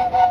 Ha ha ha!